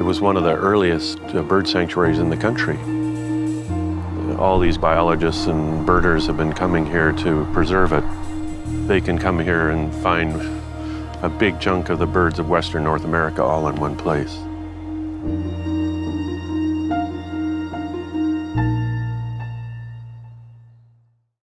It was one of the earliest uh, bird sanctuaries in the country. All these biologists and birders have been coming here to preserve it. They can come here and find a big chunk of the birds of Western North America all in one place.